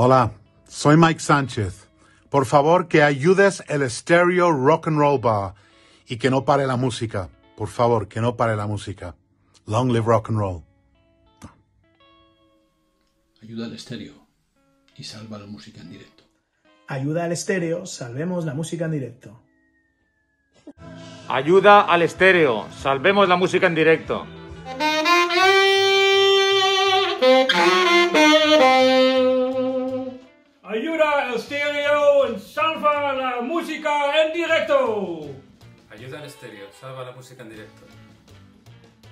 Hola, soy Mike Sánchez. Por favor, que ayudes el Stereo Rock and Roll Bar y que no pare la música. Por favor, que no pare la música. Long live rock and roll. Ayuda al estéreo y salva la música en directo. Ayuda al estéreo, salvemos la música en directo. Ayuda al estéreo, salvemos la música en directo. Música en directo. Ayuda al estéreo, salva la música en directo.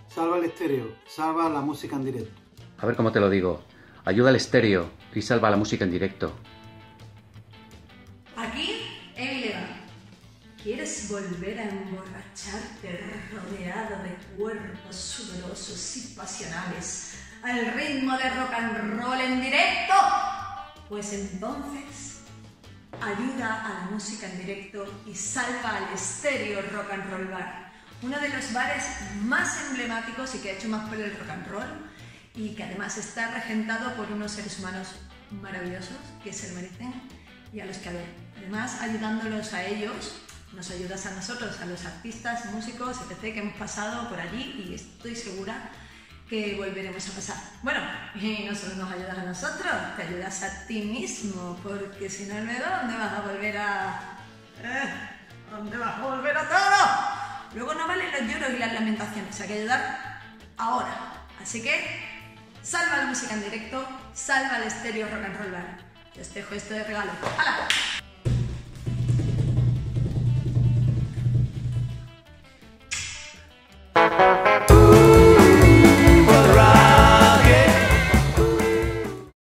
Salva el estéreo, salva la música en directo. A ver cómo te lo digo. Ayuda al estéreo y salva la música en directo. Aquí, Emily ¿Quieres volver a emborracharte rodeado de cuerpos sudorosos y pasionales al ritmo de rock and roll en directo? Pues entonces, ayuda a la música en directo y salva al estéreo rock and roll bar, uno de los bares más emblemáticos y que ha hecho más por el rock and roll y que además está regentado por unos seres humanos maravillosos que se lo merecen y a los que además ayudándolos a ellos nos ayudas a nosotros, a los artistas, músicos, etc. que hemos pasado por allí y estoy segura que volveremos a pasar. Bueno, y no solo nos ayudas a nosotros, te ayudas a ti mismo, porque si no luego, ¿dónde vas a volver a...? ¿Eh? ¿Dónde vas a volver a todo? Luego no valen los lloros y las lamentaciones, hay que ayudar ahora. Así que, salva la música en directo, salva el estéreo rock and roll bar. Dejo esto de regalo. ¡Hala!